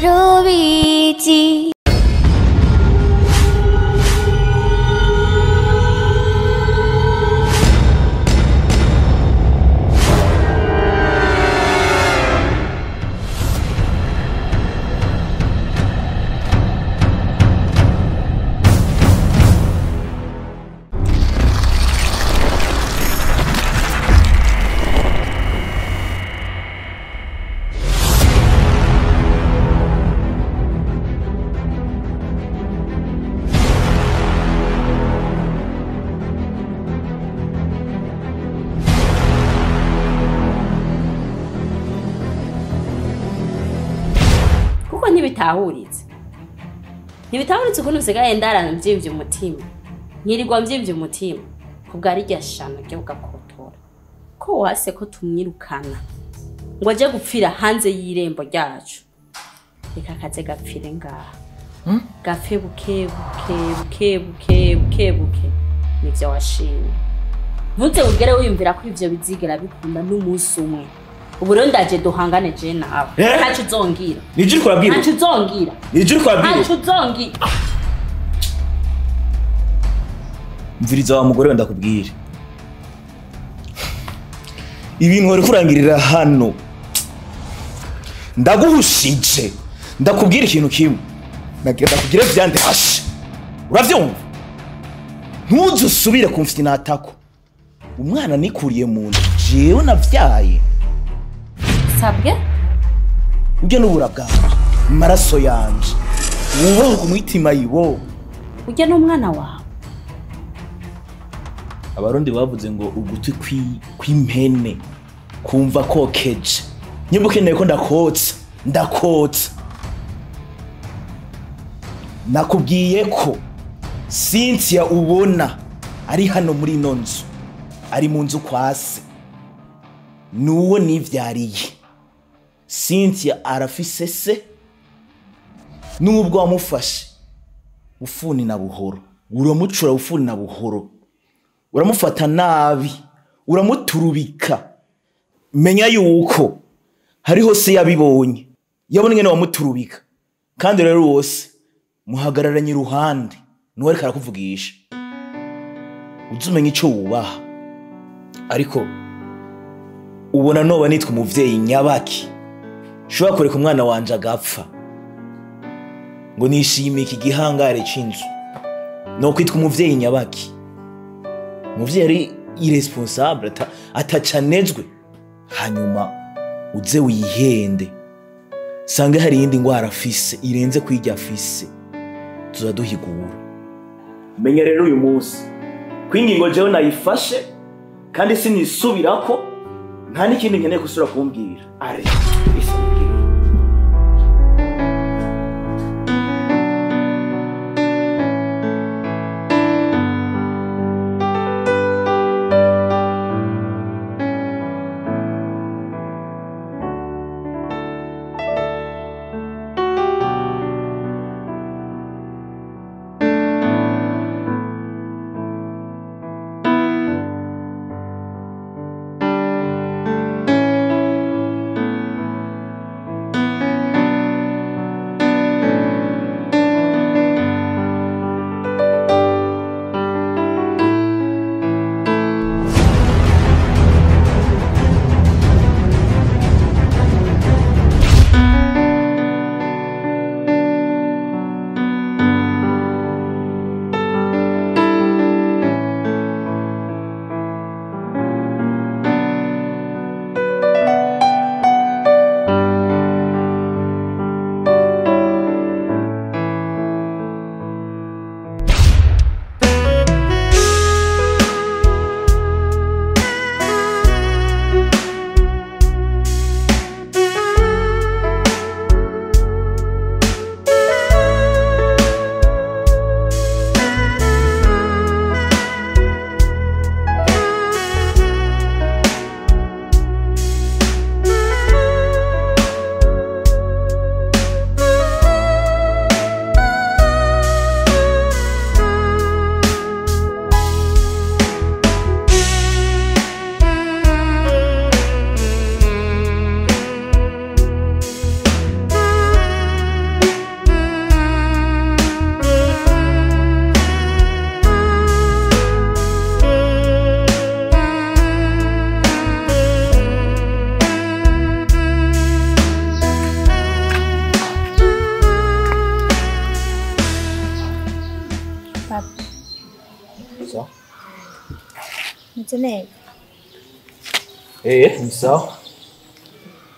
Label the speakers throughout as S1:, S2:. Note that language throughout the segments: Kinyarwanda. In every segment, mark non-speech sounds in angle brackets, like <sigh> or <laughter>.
S1: 하루
S2: kuko ntibitahuritse ukuntu usigaye ndarana mbyimvye umutima. Nkirirwa mbyimvye umutima. Kubwa rirya shano ryo ugakotora ko wase ko tumwirukana? Ngo aje gupfira hanze y'irembo ryacu. Reka kaze gapfire ngaha. Gapfe buke buke buke buke buke. Buke nivyo washimye. Ntuze ugere wiyumvira ko ivyo bizigera bikunda n'umunsi umwe. Ubu rero ndaje duhangane je nawe.
S3: Eh?
S2: ntacyo uzongira
S3: nijye uri kurabwira
S2: ntacyo uzongira
S3: nijye uri kurabwira
S2: ntacyo uzongira
S3: mviriza wa mugore we ndakubwire ibintu wari kurangirira hano. Ndaguhushije ndakubwira ikintu kimwe. Nagira ndakubwire vyande hashe uravyumva ntuze usubire kumfite natako umwana nikuriye mu nda. Jewe navyaye
S2: sabwe
S3: ujye n'ubura bwanje amaraso yanje. Wubahe ku mitima yiwo
S2: ujya n'umwana wawe.
S3: Abarundi bavuze ngo ugutwi kwi- kw'impene. Kumva kokeje. Nyimba ukeneye ko ndakotsa ndakotsa. Nakubwiye ko cynthia ubona ari hano muri ino nzu. Ari mu nzu kwa se. Nuwo nivyariye. Cynthia arafise se nubwo wamufashe ufuni na buhoro. Uramucura ufuni na buhoro. Uramufata nabi. Uramuturubika. Menya yuko hariho se yabibonye. Yabona ingene wamuturubika. Kandi rero wose muhagararanye iruhande. Nuwe ariko arakuvugisha uzi umenya icyo wubaha. Ariko ubona noba nitwa umuvyeyi nyabaki. Ushobora kureka umwana wanje agapfa. Ngo nishimiye iki gihangare c'inzu. No kwitwa umuvyeyi nyabaki. Umuvyeyi ari irresponsable ata- atacanejwe hanyuma uze wihende. Sange hari iyindi ngwara afise irenze kwirya afise. Tuza duhigura menya rero uyu munsi. Ko ingingo jewe nayifashe kandi sinisubirako nta n'ikindi nkeneye gusubira kumbwira. Are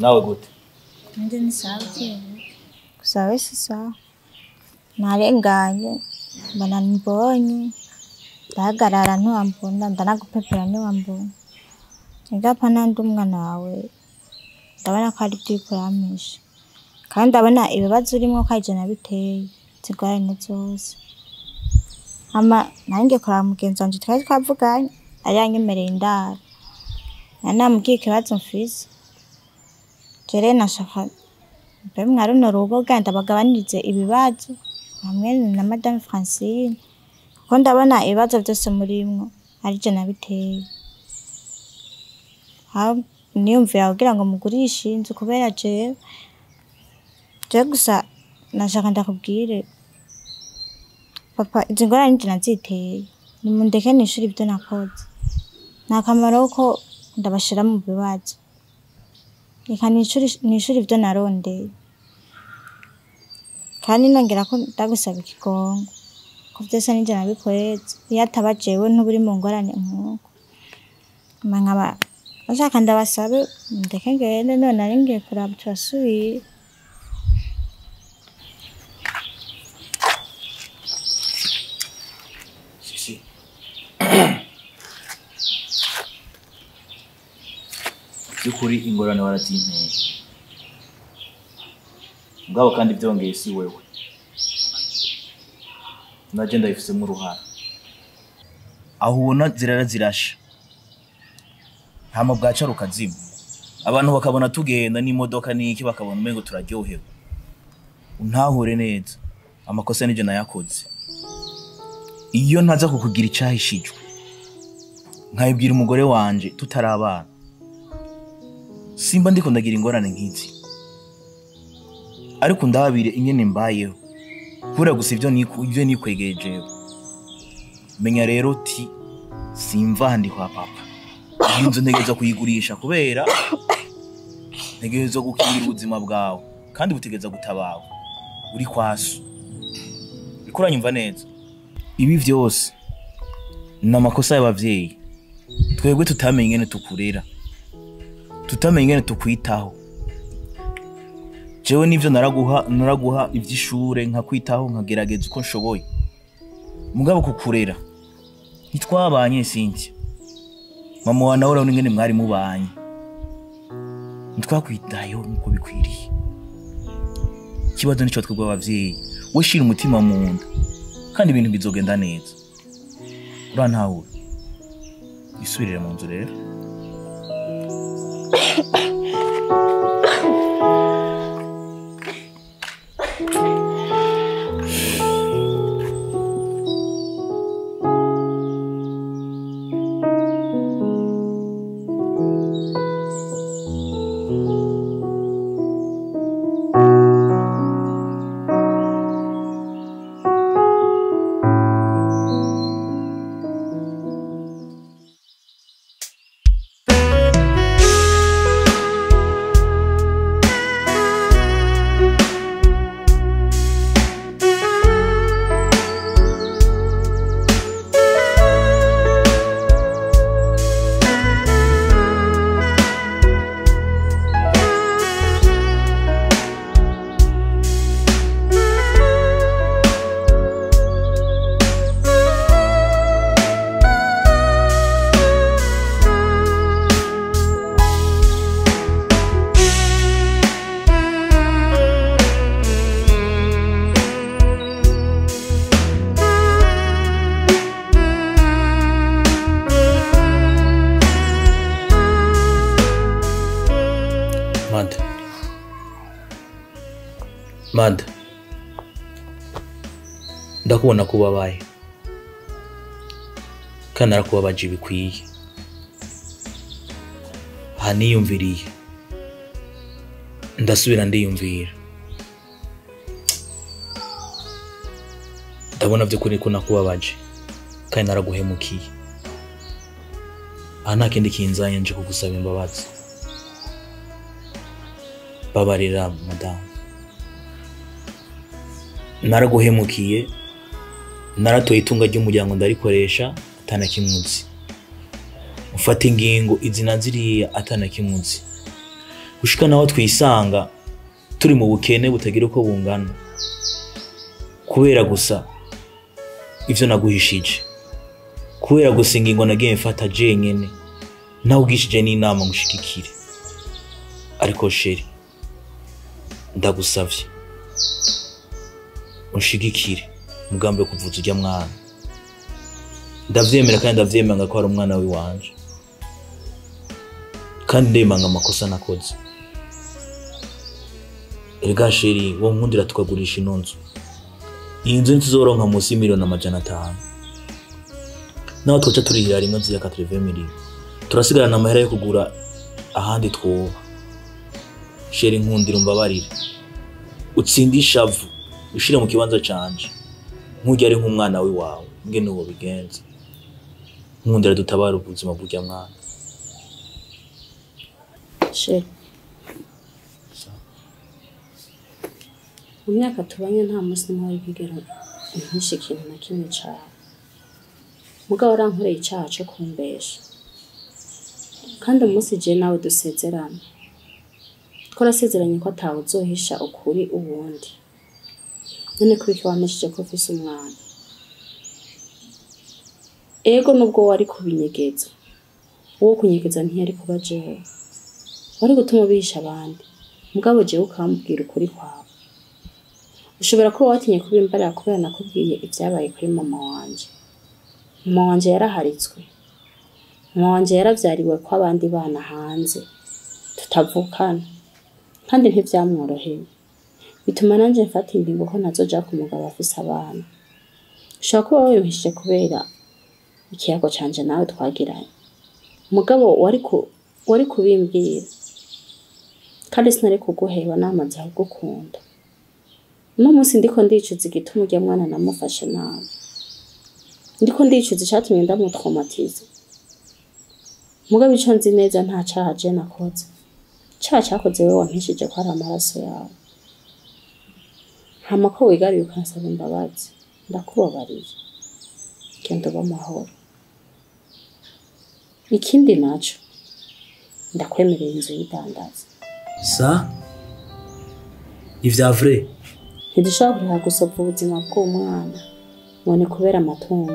S3: nawe gute.
S1: Nanjye ni sawa gusa we si sawa. Narenganye mbona mbonye ndahagarara ntiwambona ndanagupepera ntiwambona igapa nandi umwana wawe? Ndabona ko ari byo kurampisha kandi ndabona ibibazo urimo ko ari byo nabiteye zigorane zose. Ama nanjye kuraba mugenzi wanjye twari twavuganye ari yanyemereye indaro nari namubwiye ikibazo mfise. Jere nashaka mbe mwa runo rugo ganda bagabanirize ibibazo hamwe na madame francine. Kuko ndabona ibibazo byose murimwo ari byo nabiteye. Niyumvira kugira ngo mugurishe inzu kubera jewe jewe gusa nashaka ndakubwire papa izi ngorane nje naziteye. Nimundeke nishuri ibyo nakoze. Nta kamaro ko ndabashira mu bibazo. Reka nishuri ibyo narondeye kandi nongera ko ndagusaba ikigongo ko byose ninjye nabikoretse iyo ataba jewe ntuba uri mu ngorane nk'uko nkaba bashaka ndabasabe ndeke ngende none ari ngiye kuraba turasubira
S3: by'ukuri ingorane waratinteye mugabo kandi byongeye si wewe. Naje ndabifisemo uruhara. Aho ubona zirara zirasha. Hama bwaca rukazima abantu bakabona tugenda n'imodoka n'iki bakabona umengo turaryohewe. Untahure neza. Amakosa ni byo nayakoze. Iyo ntaza kukugira icyahishijwe. Nkabibwira umugore wanje tutari abana simba ndiko ndagira ingorane nk'izi ariko ndababire ingene mbayeho. Kubera gusa ibyo ibyo nikwegejewe menya rero ti simva handi kwa papa. Iyi nzu ntegerezwa kuyigurisha kubera ntegerezwa gukingira ubuzima bwawe kandi butegereza gutabawe. Uri kwaso uriko uranyumva neza. Ibi byose ni amakosa y'abavyeyi twebwe tutamenye ingene tukurera. Tutamenye ingene tukwitaho. Jewe nivyo naraguha naraguha ivy'ishure nkakwitaho nkagerageza uko nshoboye. Mugabo kukurera ntitwabanye sinzi. Mama wa nawe urabona ingene mwari mubanye. Ntitwakwitayeho nk'uko bikwiriye. Ikibazo nico twebwe abavyeyi. We shira umutima mu nda kandi ibintu bizogenda neza. Urantahura isubirire mu nzu rero. Yeah. <laughs> ndakubona ko ubabaye. Kandi narakubabaje bikwiye. Aha niyumviriye. Ndasubira ndiyumvira. Ndabona by'ukuri ko nakubabaje kandi naraguhemukiye. Aha nta kindi kinzanye nje kugusaba imbabazi. Babarira madamu. Naraguhemukiye naratoye itunga ry'umuryango ndarikoresha atanakimuzi ufata ingingo izi na ziriya atanakimuzi gushika naho twisanga turi mu bukene butagira uko bungana. Kubera gusa ivyo naguhishije. Kubera gusa ingingo nagiye mfata jenyene nawe ugishije n'inama ngushigikire. Ariko sheri ndagusavye. Unshigikire umugambi wo kuvuza ujya mwana. Ndavyemera kandi ndavyemanga ko hari umwana wiwanje kandi ndemanga amakosa nakoze. Erega sheri wo nkundira tukagurisha ino nzu. Iyi nzu ntizoronka munsi y'imiliyoni amajana atanu. Naho twoca turihira rimwe nzu ya katreve miliyoni turasigarana amahera yo kugura ahandi twoba sheri nkundira umbabarire. Utsinde ishavu ushire mu kibanza canje. Nk'ujya ari nk'umwana w'iwawe ngene uwo bigenza nkundira dutabara ubuzima bw'ujya mwana.
S2: Mu myaka tubanye nta munsi n'umwe wari bwigera umpisha ikintu na kimwe cawe mugabo warankoreye icaha co kumbesha. Kandi umunsi je nawe dusezerana twarasezeranye ko atawe uzohisha ukuri uwundi. None kubiki wameshije ko ufise umwana. Ego nubwo wari kubinyegeza. Uwo kunyegeza ntiyari kuba jewe. Wari gutuma ubihisha abandi. Mugabo jewe ukambwira ukuri kwawe ushobora kuba watinye kubimbarira kubera nakubwiye ibyabaye kuri mama wanje. Mama wanje yaraharitswe. Mama wanje yaravyariwe ko abandi bana hanze. Tutavukana. Kandi ntivyamworoheye. Bituma nanje mfata ingingo ko nazoja ku mugabo afise abana. Ushobora kuba wiyumvishije kubera ikiyago canje nawe twagiranye. Mugabo wari ku wari kubimbwira. Kandi sinari kuguheba namaze kugukunda uno munsi ndiko ndicuza igituma urya mwana namufashe nabi. Ndiko ndicuza icatumye ndamutraumatiza mugabo ico nzi neza nta caha je nakoze. Icaha cakoze wewe wampishije ko ari amaraso yawe. Hama ko wigariye ukansaba imbabazi. Ndakubabariye genda uba amahoro. Ikindi naco ndakwemerera inzu y'idandaza.
S3: Sa? Ivya vrai?
S2: Ntidushobora kureka gusopfa ubuzima bw'umwana. Ngo ni kubera amatungo.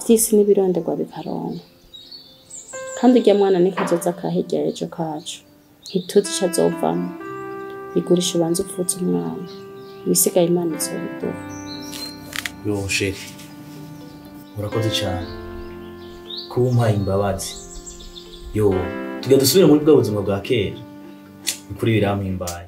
S2: Ivy'isi n'ibironderwa bikaronka kandi urya mwana ni kazoza kahirya ejo kacu. Ntituzi ico azovamwo. Bigurisha ubanza upfutse umwana. Ibisigaye imana izobiduha
S3: yo sheri urakoze cyane kuba umpaye imbabazi yo tujya dusubire muri bwa buzima bwa kera ukuri birampimbaye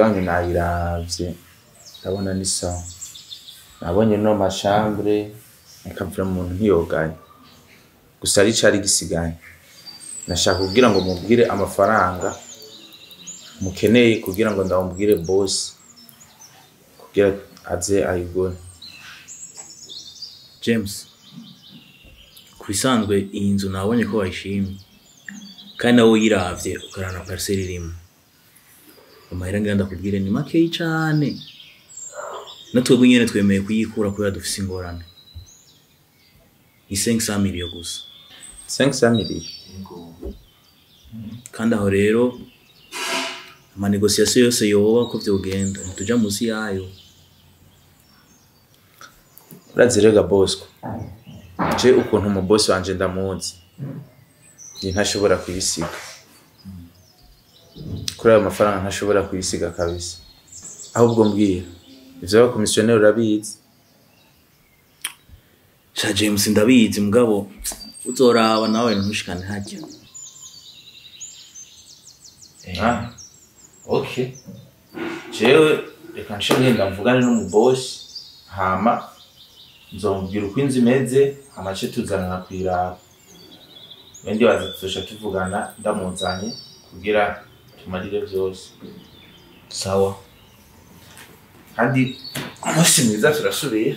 S4: yanyu nayiravye ndabona ni sawa nabonye no mashambure akavura umuntu ntiyoganye. Gusa ari cari gisigaye nashaka kugira ngo mubwire amafaranga mukeneye kugira ngo ndamubwire boss kugira aze ayigure
S3: james ku bisanzwe iyi nzu nabonye ko wayishimye kandi nawe uyiravye ukarana parcelle irimo amahera ngira ndakubwire ni makeyi cane na twebwe nyene twemeye kuyikura kubera dufise ingorane. Ni 500 million gusa.
S4: 500 millions.
S3: Kandi aho rero amanegosiasiyo yose yoba ko vyogenda ntituja musi yayo.
S4: Urazirega bosco je ukuntu umubosi wanje ndamuzi njye ntashobora kuyisiga. Kuri ayo mafaranga ntashobora kuyisiga kabisa. Ahubwo mbwira ivyo abakomisiyoneri urabizi.
S3: Sha james ndabizi mugabo uzoraba nawe ntushikane harya.
S4: Ah, okay. Jewe reka nce ngenda mvugane n'umubosi hama nzomubwira uko inzu imeze hama nce tuzanana kwiraba wendi baza tuzosha tuvugana ndamuzanye kugira tumarire vyose
S3: sawa.
S4: Kandi umunsi mwiza turasubira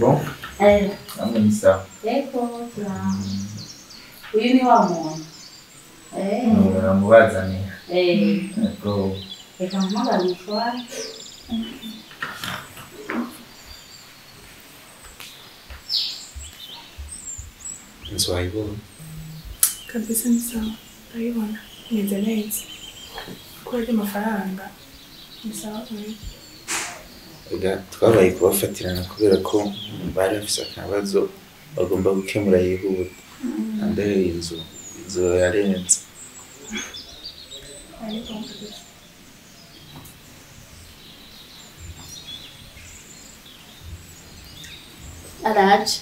S4: bon
S2: Eh,
S4: namwe ni sawa
S2: uyu ni wa muntu. Eh,
S4: namubazaniye
S2: eh,
S4: yego
S2: reka mpamagare umutware.
S4: inzu wayibonye
S5: kabisa ni sawa ndabibona meze neza kubera ko amafaranga ni sawa
S4: twabaye kubafatirana kubera ko bari bafise akabazo bagomba gukemura yihuta. Kandi iyi nzu inzu yarenze.
S2: Araje.